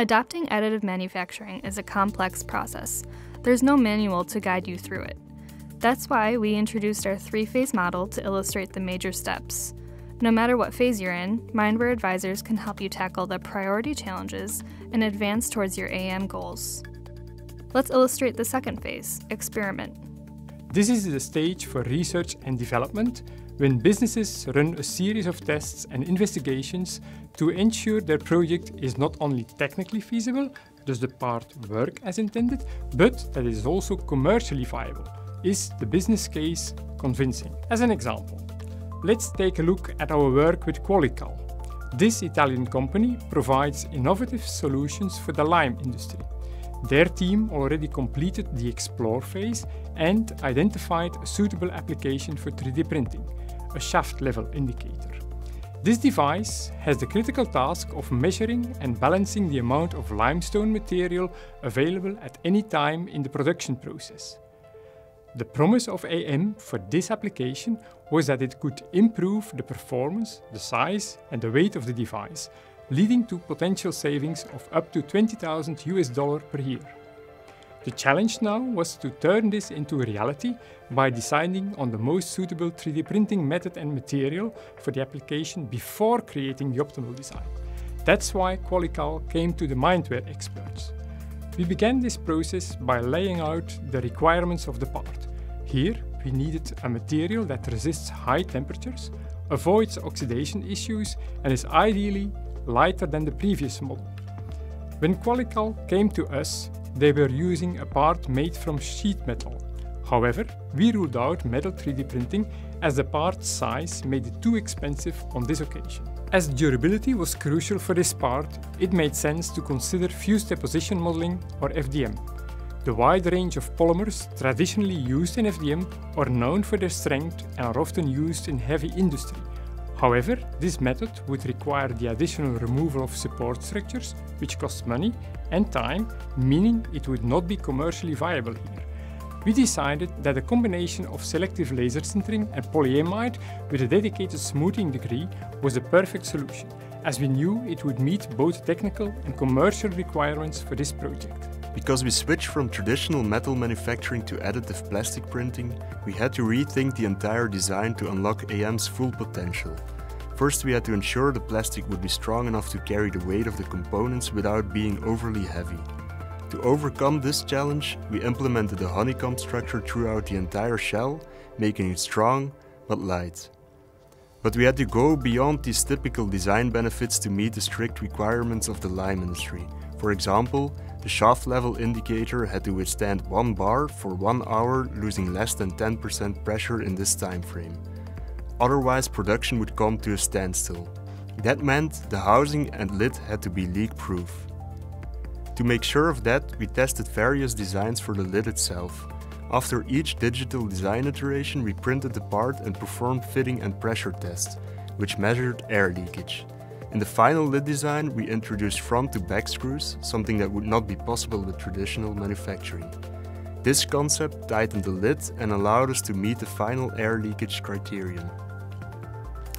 Adopting additive manufacturing is a complex process. There's no manual to guide you through it. That's why we introduced our three phase model to illustrate the major steps. No matter what phase you're in, Mindware advisors can help you tackle the priority challenges and advance towards your AM goals. Let's illustrate the second phase experiment. This is the stage for research and development when businesses run a series of tests and investigations to ensure their project is not only technically feasible, does the part work as intended, but that it is also commercially viable. Is the business case convincing? As an example, let's take a look at our work with Qualical. This Italian company provides innovative solutions for the lime industry. Their team already completed the explore phase and identified a suitable application for 3D printing, a shaft level indicator. This device has the critical task of measuring and balancing the amount of limestone material available at any time in the production process. The promise of AM for this application was that it could improve the performance, the size and the weight of the device, leading to potential savings of up to 20,000 US dollar per year. The challenge now was to turn this into a reality by deciding on the most suitable 3D printing method and material for the application before creating the optimal design. That's why Qualical came to the Mindware experts. We began this process by laying out the requirements of the part. Here, we needed a material that resists high temperatures, avoids oxidation issues, and is ideally lighter than the previous model. When Qualical came to us, they were using a part made from sheet metal. However, we ruled out metal 3D printing as the part size made it too expensive on this occasion. As durability was crucial for this part, it made sense to consider fused deposition modeling or FDM. The wide range of polymers traditionally used in FDM are known for their strength and are often used in heavy industry, However, this method would require the additional removal of support structures, which costs money and time, meaning it would not be commercially viable here. We decided that a combination of selective laser sintering and polyamide with a dedicated smoothing degree was the perfect solution, as we knew it would meet both technical and commercial requirements for this project. Because we switched from traditional metal manufacturing to additive plastic printing, we had to rethink the entire design to unlock AM's full potential. First we had to ensure the plastic would be strong enough to carry the weight of the components without being overly heavy. To overcome this challenge, we implemented a honeycomb structure throughout the entire shell, making it strong but light. But we had to go beyond these typical design benefits to meet the strict requirements of the lime industry. For example, the shaft level indicator had to withstand 1 bar for 1 hour losing less than 10% pressure in this time frame. Otherwise production would come to a standstill. That meant the housing and lid had to be leak proof. To make sure of that, we tested various designs for the lid itself. After each digital design iteration, we printed the part and performed fitting and pressure tests, which measured air leakage. In the final lid design, we introduced front to back screws, something that would not be possible with traditional manufacturing. This concept tightened the lid and allowed us to meet the final air leakage criterion.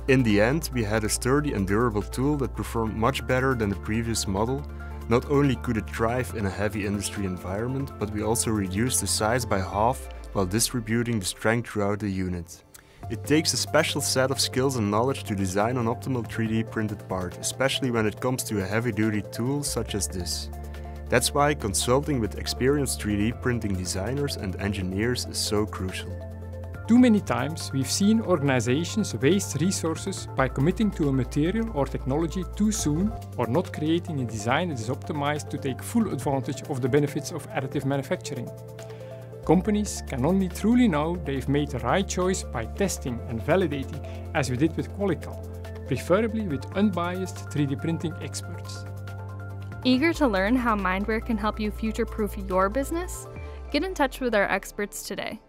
In the end, we had a sturdy and durable tool that performed much better than the previous model. Not only could it thrive in a heavy industry environment, but we also reduced the size by half while distributing the strength throughout the unit. It takes a special set of skills and knowledge to design an optimal 3D printed part, especially when it comes to a heavy-duty tool such as this. That's why consulting with experienced 3D printing designers and engineers is so crucial. Too many times we've seen organizations waste resources by committing to a material or technology too soon or not creating a design that is optimized to take full advantage of the benefits of additive manufacturing. Companies can only truly know they've made the right choice by testing and validating, as we did with Qualical, preferably with unbiased 3D printing experts. Eager to learn how Mindware can help you future proof your business? Get in touch with our experts today.